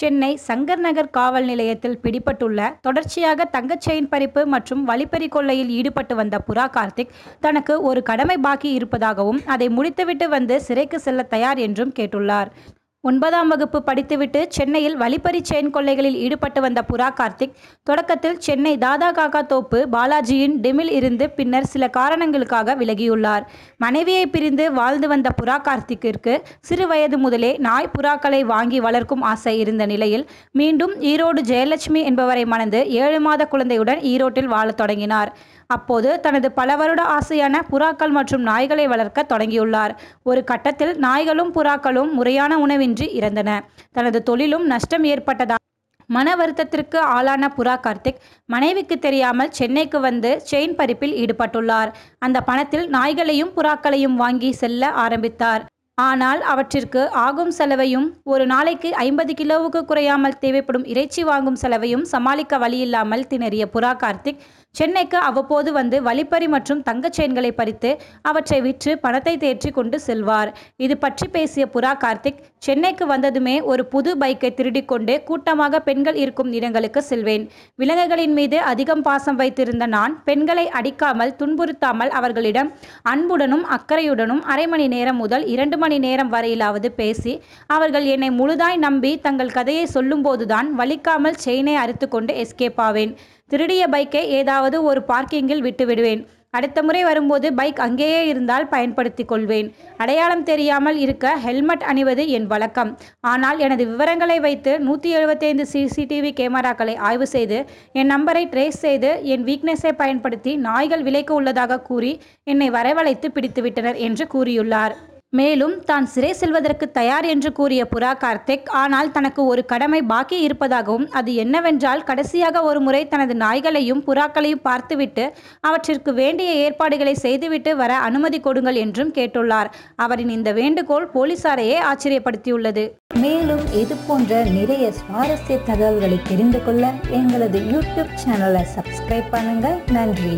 சென்னை சங்கர் நகர் காவல் நிலையத்தில் பிடிபட்டுள்ள தொடர்ச்சியாக தங்கச் செயின் பறிப்பு மற்றும் வழிப்பறி கொள்ளையில் ஈடுபட்டு வந்த புறா கார்த்திக் தனக்கு ஒரு கடமை பாக்கி இருப்பதாகவும் அதை முடித்துவிட்டு வந்து சிறைக்கு செல்ல தயார் என்றும் கேட்டுள்ளார். ஒன்பதாம் வகுப்பு படித்துவிட்டு சென்னையில் வழிப்பறி செயின் கொள்ளைகளில் ஈடுபட்டு வந்த புறா கார்த்திக் தொடக்கத்தில் சென்னை தாதா காக்கா தோப்பு பாலாஜியின் டெமில் இருந்து பின்னர் சில காரணங்களுக்காக விலகியுள்ளார். மனைவியை பிரிந்து வாழ்ந்து வந்த புறா கார்த்திக்கிற்கு சிறு வயது முதலே நாய் புறாக்களை வாங்கி வளர்க்கும் ஆசை இருந்த நிலையில் மீண்டும் ஈரோடு ஜெயலட்சுமி என்பவரை மணந்து ஏழு மாத குழந்தையுடன் ஈரோட்டில் வாழத் தொடங்கினார். அப்போது தனது பல வருட ஆசையான புறாக்கள் மற்றும் நாய்களை வளர்க்க தொடங்கியுள்ளார். ஒரு கட்டத்தில் நாய்களும் புறாக்களும் முறையான உணவின்றி இறந்தன. தனது தொழிலும் நஷ்டம் ஏற்பட்டதால் மன வருத்தத்திற்கு ஆளான புறா கார்த்திக் மனைவிக்கு தெரியாமல் சென்னைக்கு வந்து செயின் பறிப்பில் ஈடுபட்டுள்ளார். அந்த பணத்தில் நாய்களையும் புறாக்களையும் வாங்கி செல்ல ஆரம்பித்தார். ஆனால் அவற்றிற்கு ஆகும் செலவையும் ஒரு நாளைக்கு ஐம்பது கிலோவுக்கு குறையாமல் தேவைப்படும் இறைச்சி வாங்கும் செலவையும் சமாளிக்க வழியில்லாமல் திணறிய புறா கார்த்திக் சென்னைக்கு அவ்வப்போது வந்து வழிப்பறி மற்றும் தங்கச் செயின்களை பறித்து அவற்றை விற்று பணத்தை தேற்றி கொண்டு செல்வார். இது பற்றி பேசிய புறா கார்த்திக் சென்னைக்கு வந்ததுமே ஒரு புது பைக்கை திருடிக்கொண்டு கூட்டமாக பெண்கள் இருக்கும் இடங்களுக்கு செல்வேன். விலங்குகளின் மீது அதிகம் பாசம் வைத்திருந்த நான் பெண்களை அடிக்காமல் துன்புறுத்தாமல் அவர்களிடம் அன்புடனும் அக்கறையுடனும் அரை மணி நேரம் முதல் இரண்டு மணி நேரம் வரையிலாவது பேசி அவர்கள் என்னை முழுதாய் நம்பி தங்கள் கதையை சொல்லும்போதுதான் வலிக்காமல் செயினை அறுத்து கொண்டு எஸ்கேப் ஆவேன். திருடிய பைக்கை ஏதாவது ஒரு பார்க்கிங்கில் விட்டுவிடுவேன். அடுத்த முறை வரும்போது பைக் அங்கேயே இருந்தால் பயன்படுத்தி கொள்வேன். அடையாளம் தெரியாமல் இருக்க ஹெல்மெட் அணிவது என் வழக்கம். ஆனால் எனது விவரங்களை வைத்து நூற்றி எழுபத்தைந்து சிசிடிவி கேமராக்களை ஆய்வு செய்து என் நம்பரை ட்ரேஸ் செய்து என் வீக்னஸை பயன்படுத்தி நாய்கள் விலைக்கு உள்ளதாக கூறி என்னை வரவழைத்து பிடித்துவிட்டனர் என்று கூறியுள்ளார். மேலும் தான் சிறை செல்வதற்கு தயார் என்று கூறிய புறா கார்த்திக் ஆனால் தனக்கு ஒரு கடமை பாக்கி இருப்பதாகவும் அது என்னவென்றால் கடைசியாக ஒரு முறை தனது நாய்களையும் புறாக்களையும் பார்த்துவிட்டு அவற்றிற்கு வேண்டிய ஏற்பாடுகளை செய்துவிட்டு வர அனுமதி கொடுங்கள் என்றும் கேட்டுள்ளார். அவரின் இந்த வேண்டுகோள் போலீசாரையே ஆச்சரியப்படுத்தியுள்ளது. மேலும் இது போன்ற நிறைய சுவாரஸ்ய தகவல்களை தெரிந்து கொள்ள எங்களது யூடியூப் சேனலை சப்ஸ்கிரைப் பண்ணுங்கள் நன்றி.